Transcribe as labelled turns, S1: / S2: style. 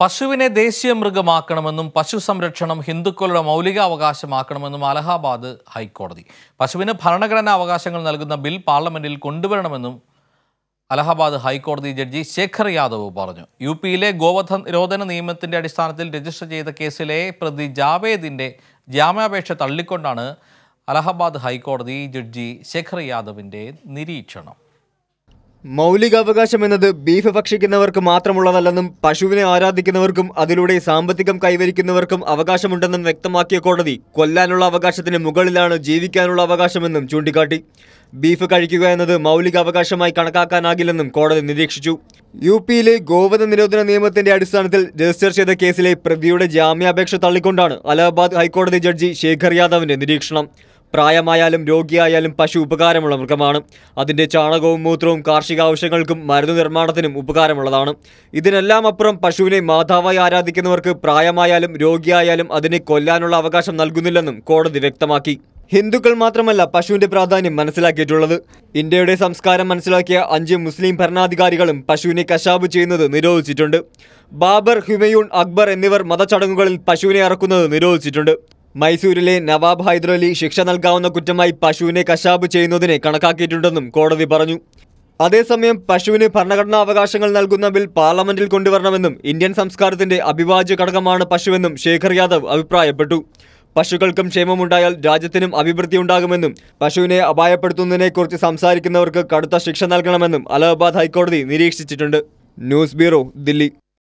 S1: പശുവിനെ ദേശീയ മൃഗമാക്കണമെന്നും പശു സംരക്ഷണം ഹിന്ദുക്കളുടെ മൗലികാവകാശമാക്കണമെന്നും അലഹാബാദ് ഹൈക്കോടതി. പശുവിന് ഭരണഘടനാ അവകാശങ്ങൾ നൽകുന്ന ബിൽ പാർലമെന്റിൽ കൊണ്ടുവരണമെന്നും അലഹാബാദ് ഹൈക്കോടതി ജഡ്ജി ശേഖർ യാദവ് പറഞ്ഞു. യു പിയിലെ ഗോവധ നിരോധന നിയമത്തിന്റെ അടിസ്ഥാനത്തിൽ രജിസ്റ്റർ ചെയ്ത കേസിലെ പ്രതി ജാവേദിന്റെ ജാമ്യാപേക്ഷ തള്ളിക്കൊണ്ടാണ് അലഹബാദ് ഹൈക്കോടതി ജഡ്ജി ശേഖർ യാദവിന്റെ നിരീക്ഷണം.
S2: മൗലികാവകാശം എന്നത് ബീഫ് ഭക്ഷിക്കുന്നവർക്ക് മാത്രമുള്ളതല്ലെന്നും പശുവിനെ ആരാധിക്കുന്നവർക്കും അതിലൂടെ സാമ്പത്തികം കൈവരിക്കുന്നവർക്കും അവകാശമുണ്ടെന്നും വ്യക്തമാക്കിയ കോടതി കൊല്ലാനുള്ള അവകാശത്തിന് മുകളിലാണ് ജീവിക്കാനുള്ള അവകാശമെന്നും ചൂണ്ടിക്കാട്ടി. ബീഫ് കഴിക്കുക എന്നത് മൗലികാവകാശമായി കണക്കാക്കാനാകില്ലെന്നും കോടതി നിരീക്ഷിച്ചു. യു പിയിലെ ഗോവധ നിരോധന നിയമത്തിന്റെ അടിസ്ഥാനത്തിൽ രജിസ്റ്റർ ചെയ്ത കേസിലെ പ്രതിയുടെ ജാമ്യാപേക്ഷ തള്ളിക്കൊണ്ടാണ് അലഹബാദ് ഹൈക്കോടതി ജഡ്ജി ശേഖർ യാദവിന്റെ നിരീക്ഷണം. പ്രായമായാലും രോഗിയായാലും പശു ഉപകാരമുള്ള മൃഗമാണ്. അതിന്റെ ചാണകവും മൂത്രവും കാർഷിക ആവശ്യങ്ങൾക്കും മരുന്ന് നിർമ്മാണത്തിനും ഉപകാരമുള്ളതാണ്. ഇതിനെല്ലാം അപ്പുറം പശുവിനെ മാതാവായി ആരാധിക്കുന്നവർക്ക് പ്രായമായാലും രോഗിയായാലും അതിനെ കൊല്ലാനുള്ള അവകാശം നൽകുന്നില്ലെന്നും കോടതി വ്യക്തമാക്കി. ഹിന്ദുക്കൾ മാത്രമല്ല പശുവിന്റെ പ്രാധാന്യം മനസ്സിലാക്കിയിട്ടുള്ളത്. ഇന്ത്യയുടെ സംസ്കാരം മനസ്സിലാക്കിയ അഞ്ച് മുസ്ലിം ഭരണാധികാരികളും പശുവിനെ കശാബ് ചെയ്യുന്നത് നിരോധിച്ചിട്ടുണ്ട്. ബാബർ ഹുമയൂൺ അക്ബർ എന്നിവർ മതചടങ്ങുകളിൽ പശുവിനെ ഇറക്കുന്നത് നിരോധിച്ചിട്ടുണ്ട്. മൈസൂരിലെ നവാബ് ഹൈദരലി ശിക്ഷ നൽകാവുന്ന കുറ്റമായി പശുവിനെ കശാബ് ചെയ്യുന്നതിനെ കണക്കാക്കിയിട്ടുണ്ടെന്നും കോടതി പറഞ്ഞു. അതേസമയം പശുവിന് ഭരണഘടനാ അവകാശങ്ങൾ നൽകുന്ന ബിൽ പാർലമെന്റിൽ കൊണ്ടുവരണമെന്നും ഇന്ത്യൻ സംസ്കാരത്തിന്റെ അവിഭാജ്യ ഘടകമാണ് പശുവെന്നും ശേഖർ യാദവ് അഭിപ്രായപ്പെട്ടു. പശുക്കൾക്കും ക്ഷേമമുണ്ടായാൽ രാജ്യത്തിനും അഭിവൃദ്ധി ഉണ്ടാകുമെന്നും പശുവിനെ അപായപ്പെടുത്തുന്നതിനെക്കുറിച്ച് സംസാരിക്കുന്നവർക്ക് കടുത്ത ശിക്ഷ നൽകണമെന്നും അലഹബാദ് ഹൈക്കോടതി നിരീക്ഷിച്ചിട്ടുണ്ട്. News bureau Delhi.